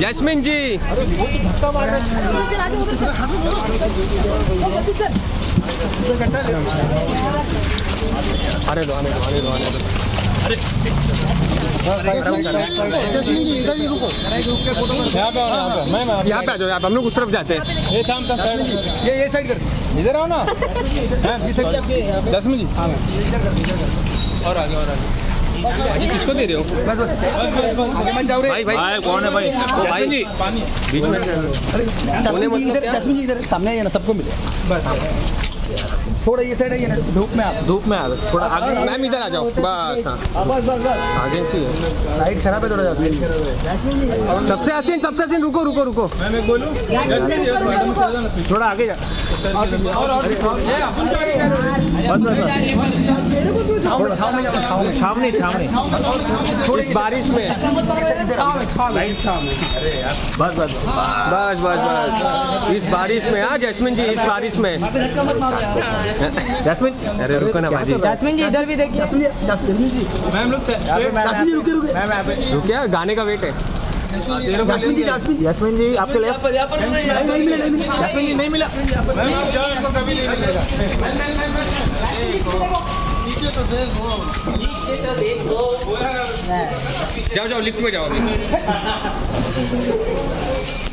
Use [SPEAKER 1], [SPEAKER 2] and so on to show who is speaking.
[SPEAKER 1] Jasmine जी। आने दो आने दो आने दो। आने दो
[SPEAKER 2] यहाँ पे यहाँ पे मैं मैं
[SPEAKER 1] यहाँ पे आ जाओ यहाँ पे हम लोग उस तरफ़ जाते हैं।
[SPEAKER 2] ये थाम ये ये साइड कर। इधर आओ ना। हैं, दस मिनट हाँ और आगे और आगे।
[SPEAKER 1] किसको दे रहे हो
[SPEAKER 2] बस बस आगे मत जाओ रे
[SPEAKER 1] भाई भाई कौन है भाई ओ भाई जी
[SPEAKER 2] पानी
[SPEAKER 1] बीच में
[SPEAKER 3] जस्मीन जी इधर जी इधर सामने आइए ना सबको मिले
[SPEAKER 2] बस
[SPEAKER 3] थोड़ा ये साइड आइए ना धूप में आप
[SPEAKER 1] धूप में आ थोड़ा आगे मैम इधर आ जाओ बस हाँ
[SPEAKER 3] बस बस
[SPEAKER 1] आगे से ही
[SPEAKER 3] लाइट खराब है थोड़ा
[SPEAKER 1] सबसे हसीन सबसे हसीन रुको रुको रुको
[SPEAKER 2] मैं मैं बोलूँ
[SPEAKER 1] थोड़ा आगे जा
[SPEAKER 2] और और ये अपन क्या कर रहे
[SPEAKER 1] बस बस
[SPEAKER 3] छाव में छाव में जाओ छाव में
[SPEAKER 1] सामने सामने
[SPEAKER 3] थोड़ी
[SPEAKER 1] बारिश में। बस बस बस बस बस। इस बारिश में हाँ जैस्मिन जी इस बारिश में। जैस्मिन? अरे रुको ना भाजी
[SPEAKER 4] जैस्मिन जी इधर भी देखिए।
[SPEAKER 3] जस्मीन जी
[SPEAKER 2] मैम लोग से।
[SPEAKER 3] रुके रुके।
[SPEAKER 1] गाने का वेट है।
[SPEAKER 3] Jasmine ji Jasmine ji.
[SPEAKER 1] Jasmine ji आपके लेफ़्ट
[SPEAKER 3] नहीं नहीं मिले नहीं। मिले
[SPEAKER 1] जैस्मिन जी नहीं मिला।
[SPEAKER 2] मैम आप जाओ इनको कभी नहीं मिलेगा।
[SPEAKER 1] जाओ जाओ लिफ्ट में जाओ अभी।